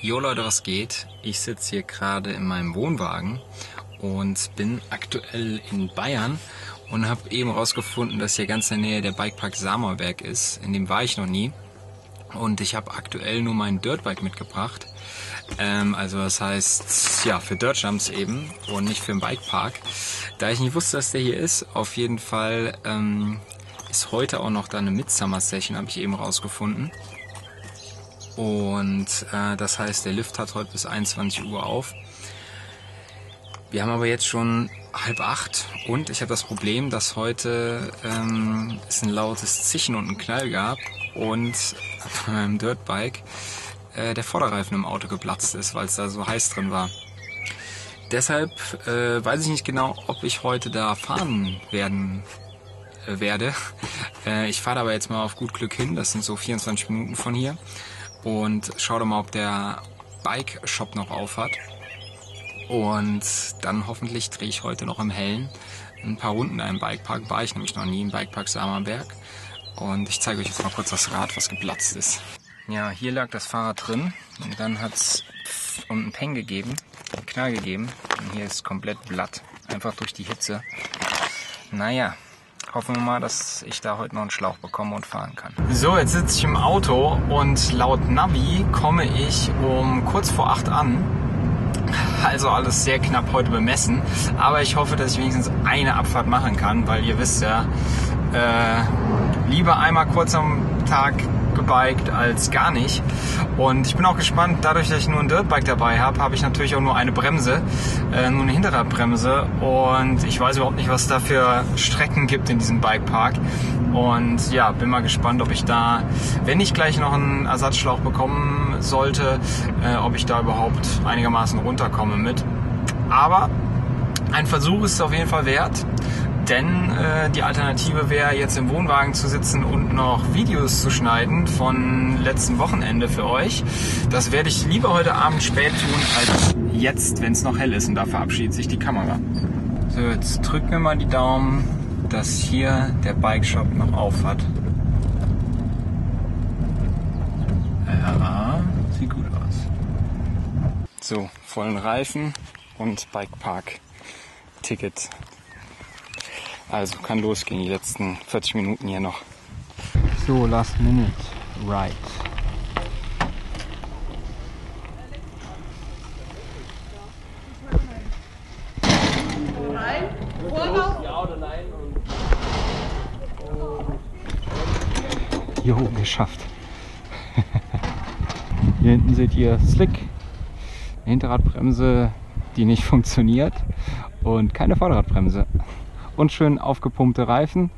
Jo Leute, was geht? Ich sitze hier gerade in meinem Wohnwagen und bin aktuell in Bayern und habe eben rausgefunden, dass hier ganz in der Nähe der Bikepark Samerberg ist. In dem war ich noch nie. Und ich habe aktuell nur mein Dirtbike mitgebracht. Ähm, also das heißt, ja, für Dirtjumps eben und nicht für den Bikepark. Da ich nicht wusste, dass der hier ist, auf jeden Fall ähm, ist heute auch noch da eine Midsummer Session, habe ich eben rausgefunden. Und äh, das heißt, der Lift hat heute bis 21 Uhr auf. Wir haben aber jetzt schon halb acht und ich habe das Problem, dass heute ähm, es ein lautes Zischen und einen Knall gab und bei meinem Dirtbike äh, der Vorderreifen im Auto geplatzt ist, weil es da so heiß drin war. Deshalb äh, weiß ich nicht genau, ob ich heute da fahren werden äh, werde. Äh, ich fahre aber jetzt mal auf gut Glück hin, das sind so 24 Minuten von hier und schau doch mal, ob der Bike Shop noch auf hat. Und dann hoffentlich drehe ich heute noch im Hellen ein paar Runden im Bikepark. War ich nämlich noch nie im Bikepark Samerberg. Und ich zeige euch jetzt mal kurz das Rad, was geplatzt ist. Ja, hier lag das Fahrrad drin und dann hat es unten Peng gegeben, einen Knall gegeben. Und hier ist komplett Blatt, einfach durch die Hitze. Naja, hoffen wir mal, dass ich da heute noch einen Schlauch bekomme und fahren kann. So, jetzt sitze ich im Auto und laut Navi komme ich um kurz vor acht an. Also alles sehr knapp heute bemessen. Aber ich hoffe, dass ich wenigstens eine Abfahrt machen kann, weil ihr wisst ja, äh, lieber einmal kurz am Tag gebiked als gar nicht. Und ich bin auch gespannt, dadurch, dass ich nur ein Dirtbike dabei habe, habe ich natürlich auch nur eine Bremse, äh, nur eine Hinterradbremse. Und ich weiß überhaupt nicht, was es da für Strecken gibt in diesem Bikepark. Und ja, bin mal gespannt, ob ich da, wenn ich gleich noch einen Ersatzschlauch bekommen sollte, äh, ob ich da überhaupt einigermaßen runterkomme mit. Aber ein Versuch ist es auf jeden Fall wert. Denn äh, die Alternative wäre jetzt im Wohnwagen zu sitzen und noch Videos zu schneiden von letzten Wochenende für euch. Das werde ich lieber heute Abend spät tun als jetzt, wenn es noch hell ist und da verabschiedet sich die Kamera. So, jetzt drückt mir mal die Daumen, dass hier der Bike Shop noch auf hat. Ja, sieht gut aus. So, vollen Reifen und Bikepark Ticket also kann losgehen, die letzten 40 Minuten hier noch. So, last minute, right. Nein, Vorlauf. Jo, geschafft. Hier hinten seht ihr Slick, eine Hinterradbremse, die nicht funktioniert und keine Vorderradbremse und schön aufgepumpte Reifen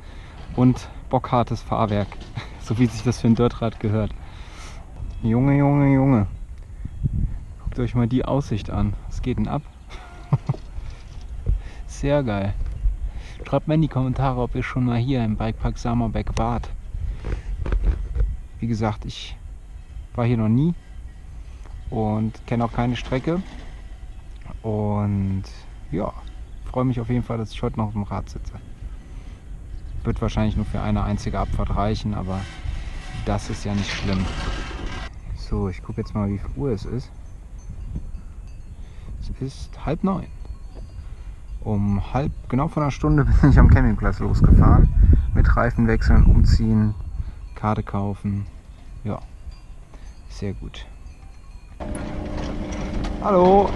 und bockhartes Fahrwerk. So wie sich das für ein Dirtrad gehört. Junge, Junge, Junge. Guckt euch mal die Aussicht an. Was geht denn ab? Sehr geil. Schreibt mal in die Kommentare, ob ihr schon mal hier im Bikepark Samerbeck wart. Wie gesagt, ich war hier noch nie und kenne auch keine Strecke. Und ja, freue mich auf jeden Fall, dass ich heute noch auf dem Rad sitze. Wird wahrscheinlich nur für eine einzige Abfahrt reichen, aber das ist ja nicht schlimm. So, ich gucke jetzt mal, wie viel Uhr es ist. Es ist halb neun. Um halb, genau vor einer Stunde bin ich am Campingplatz losgefahren. Mit Reifen wechseln, umziehen, Karte kaufen. Ja, sehr gut. Hallo.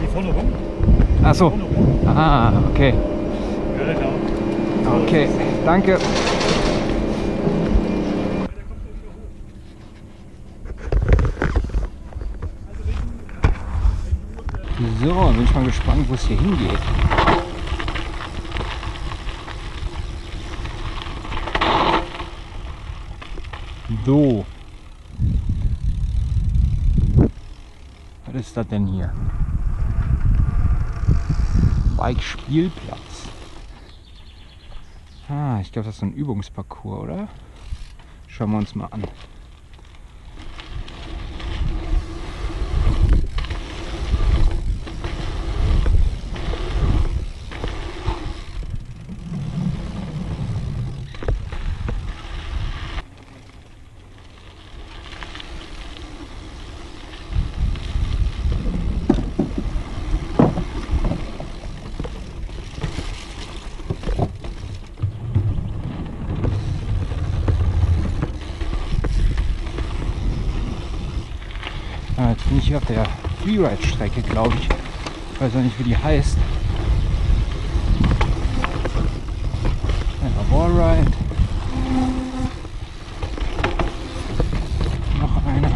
Die vorne rum? Ach so. Ah, okay. Genau. Okay, danke. So, bin ich mal gespannt, wo es hier hingeht. So. Was ist das denn hier? Bike-Spielplatz. Ah, ich glaube, das ist ein Übungsparcours, oder? Schauen wir uns mal an. Hier auf der Freeride-Strecke, glaube ich. Ich weiß auch nicht, wie die heißt. Ja, Wallride. Noch einer.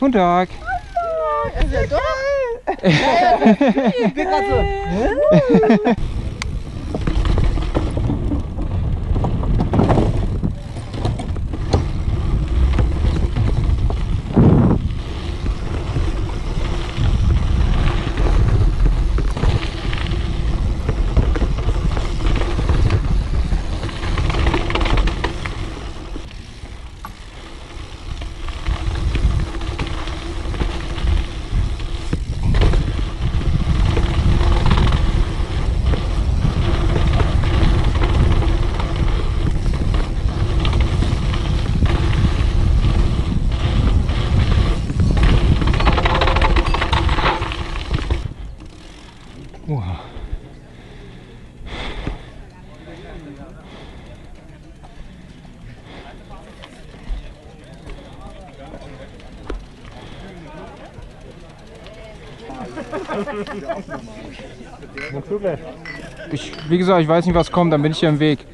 Guten Tag. Ist ja doch. ich bin grad so. Oha. Ich, wie gesagt, ich weiß nicht, was kommt, dann bin ich hier im Weg.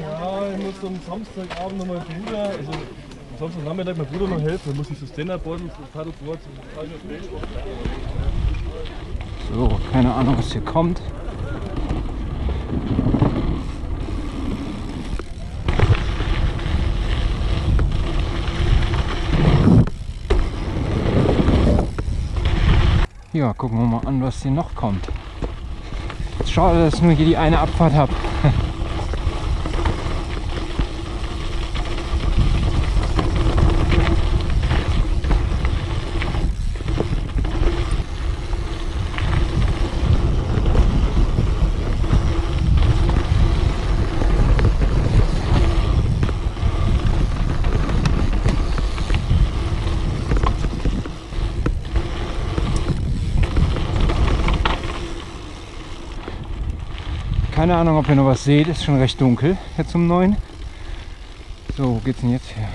Ja, ich muss am Samstagabend noch mal Bruder, also am Samstagnachmittag mein Bruder noch helfen. Dann muss Stand-Up-Board und das Paddleboard. So, keine Ahnung, was hier kommt. Ja, gucken wir mal an, was hier noch kommt. Schade, dass ich nur hier die eine Abfahrt habe. Keine Ahnung, ob ihr noch was seht. Ist schon recht dunkel jetzt um 9. So, wo geht's denn jetzt her?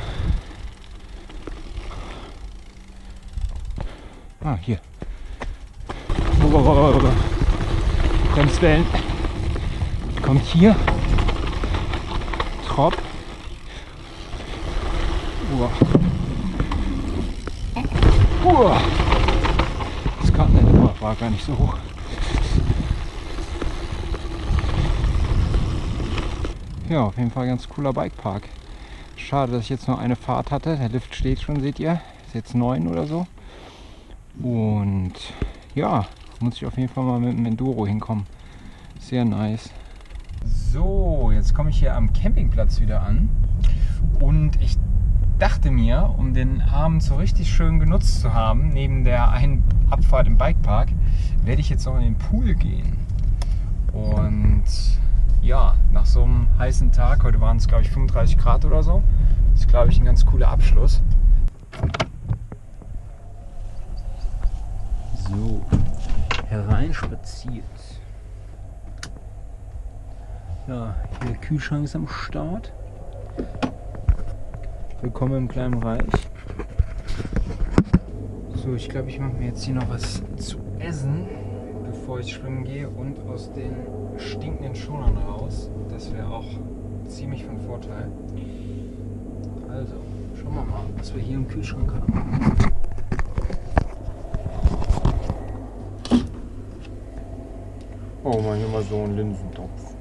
Ah, hier. Bremswellen. Kommt hier. Trop. Uah. Uah. Das kann nicht, war gar nicht so hoch. Ja, auf jeden Fall ganz cooler Bikepark. Schade, dass ich jetzt nur eine Fahrt hatte. Der Lift steht schon, seht ihr. Ist jetzt neun oder so. Und ja, muss ich auf jeden Fall mal mit dem Enduro hinkommen. Sehr nice. So, jetzt komme ich hier am Campingplatz wieder an. Und ich dachte mir, um den Abend so richtig schön genutzt zu haben, neben der einen Abfahrt im Bikepark, werde ich jetzt noch in den Pool gehen. Und ja, nach so einem heißen Tag, heute waren es glaube ich 35 Grad oder so, ist glaube ich ein ganz cooler Abschluss. So, hereinspaziert. Ja, hier der Kühlschrank ist am Start. Willkommen im kleinen Reich. So, ich glaube, ich mache mir jetzt hier noch was zu essen, bevor ich schwimmen gehe und aus den stinkenden Schonern raus. Das wäre auch ziemlich von Vorteil. Also, schauen wir mal, was wir hier im Kühlschrank haben. Oh man, hier mal so ein Linsentopf.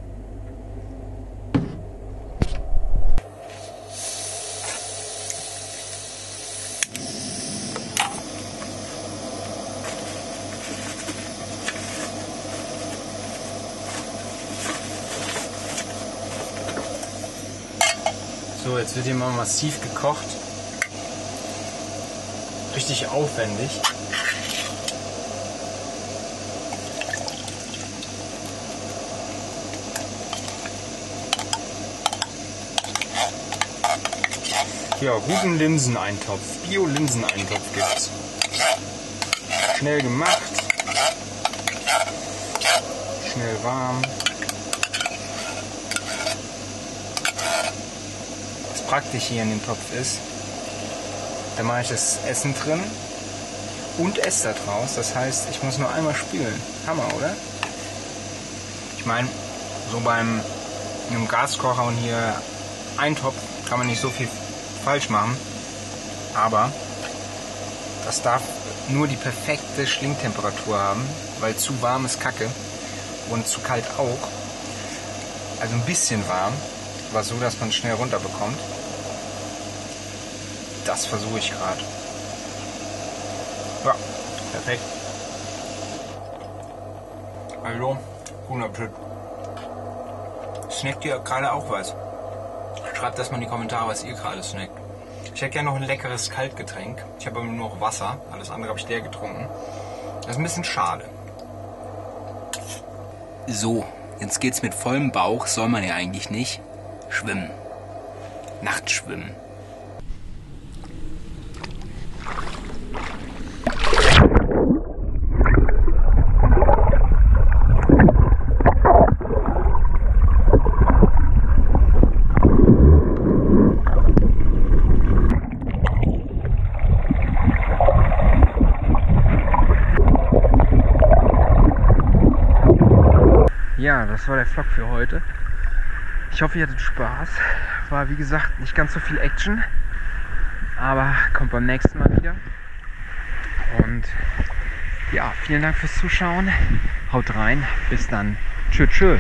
So, jetzt wird hier mal massiv gekocht. Richtig aufwendig. Ja, guten Linseneintopf. Bio-Linseneintopf gibt's. Schnell gemacht. Schnell warm. Praktisch hier in dem Topf ist, da mache ich das Essen drin und esse da draus. Das heißt, ich muss nur einmal spülen. Hammer, oder? Ich meine, so beim einem Gaskocher und hier Eintopf kann man nicht so viel falsch machen. Aber das darf nur die perfekte Schlingtemperatur haben, weil zu warm ist Kacke und zu kalt auch. Also ein bisschen warm, aber so, dass man schnell runterbekommt. Das versuche ich gerade. Ja, perfekt. Hallo, guten Appetit. Snackt ihr gerade auch was? Schreibt das mal in die Kommentare, was ihr gerade snackt. Ich hätte gerne noch ein leckeres Kaltgetränk. Ich habe aber nur noch Wasser. Alles andere habe ich leer getrunken. Das ist ein bisschen schade. So, jetzt geht's mit vollem Bauch, soll man ja eigentlich nicht. Schwimmen. Nachtschwimmen. Das war der Vlog für heute. Ich hoffe, ihr hattet Spaß. War wie gesagt nicht ganz so viel Action, aber kommt beim nächsten Mal wieder. Und ja, vielen Dank fürs Zuschauen. Haut rein. Bis dann. Tschö, tschö.